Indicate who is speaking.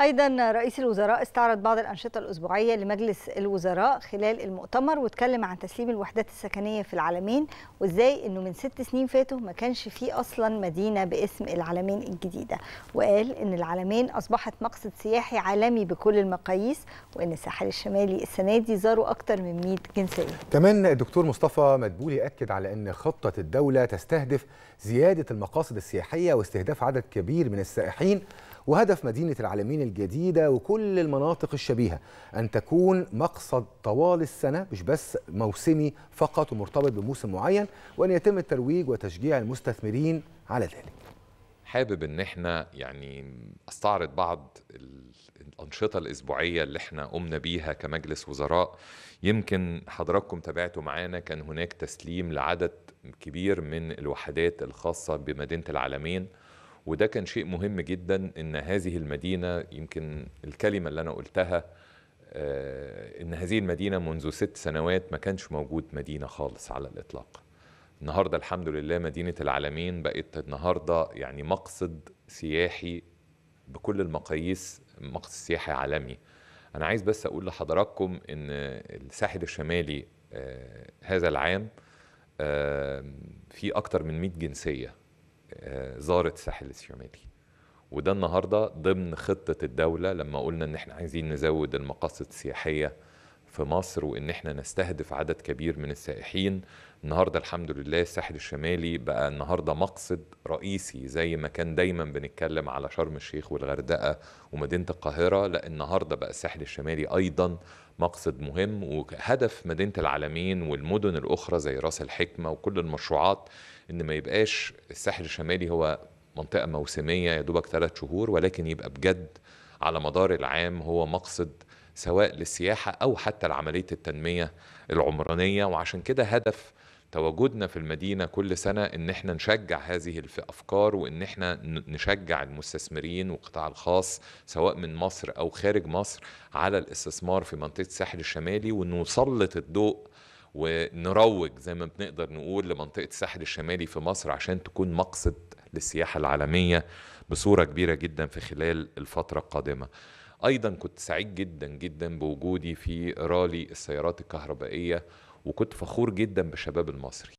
Speaker 1: أيضا رئيس الوزراء استعرض بعض الأنشطة الأسبوعية لمجلس الوزراء خلال المؤتمر واتكلم عن تسليم الوحدات السكنية في العالمين وإزاي أنه من ست سنين فاتوا ما كانش فيه أصلا مدينة باسم العالمين الجديدة وقال أن العالمين أصبحت مقصد سياحي عالمي بكل المقاييس وأن الساحل الشمالي السنة دي زاروا أكثر من 100 جنسية
Speaker 2: كمان الدكتور مصطفى مدبولي أكد على أن خطة الدولة تستهدف زيادة المقاصد السياحية واستهداف عدد كبير من السائحين وهدف مدينة العالمين الجديدة وكل المناطق الشبيهة أن تكون مقصد طوال السنة مش بس موسمي فقط ومرتبط بموسم معين وأن يتم الترويج وتشجيع المستثمرين على ذلك.
Speaker 3: حابب إن إحنا يعني استعرض بعض الأنشطة الأسبوعية اللي إحنا قمنا بيها كمجلس وزراء. يمكن حضراتكم تابعتوا معانا كان هناك تسليم لعدد كبير من الوحدات الخاصة بمدينة العالمين وده كان شيء مهم جدا إن هذه المدينة يمكن الكلمة اللي أنا قلتها إن هذه المدينة منذ ست سنوات ما كانش موجود مدينة خالص على الإطلاق. النهارده الحمد لله مدينة العالمين بقت النهارده يعني مقصد سياحي بكل المقاييس مقصد سياحي عالمي. أنا عايز بس أقول لحضراتكم إن الساحل الشمالي هذا العام في أكتر من 100 جنسية. زارت الساحل الشمالي وده النهارده ضمن خطة الدولة لما قلنا إن إحنا عايزين نزود المقاصد السياحية في مصر وإن إحنا نستهدف عدد كبير من السائحين. النهارده الحمد لله الساحل الشمالي بقى النهارده مقصد رئيسي زي ما كان دايما بنتكلم على شرم الشيخ والغردقة ومدينة القاهرة لا النهارده بقى الساحل الشمالي أيضا مقصد مهم وهدف مدينة العالمين والمدن الأخرى زي راس الحكمة وكل المشروعات إن ما يبقاش الساحل الشمالي هو منطقة موسمية يا دوبك ثلاث شهور ولكن يبقى بجد على مدار العام هو مقصد سواء للسياحة أو حتى لعملية التنمية العمرانية. وعشان كده هدف تواجدنا في المدينة كل سنة إن إحنا نشجع هذه الأفكار وإن إحنا نشجع المستثمرين والقطاع الخاص سواء من مصر أو خارج مصر على الاستثمار في منطقة الساحل الشمالي ونسلط الضوء ونروج زي ما بنقدر نقول لمنطقة الساحل الشمالي في مصر عشان تكون مقصد للسياحة العالمية بصورة كبيرة جدا في خلال الفترة القادمة. أيضا كنت سعيد جدا جدا بوجودي في رالي السيارات الكهربائية وكنت فخور جدا بالشباب المصري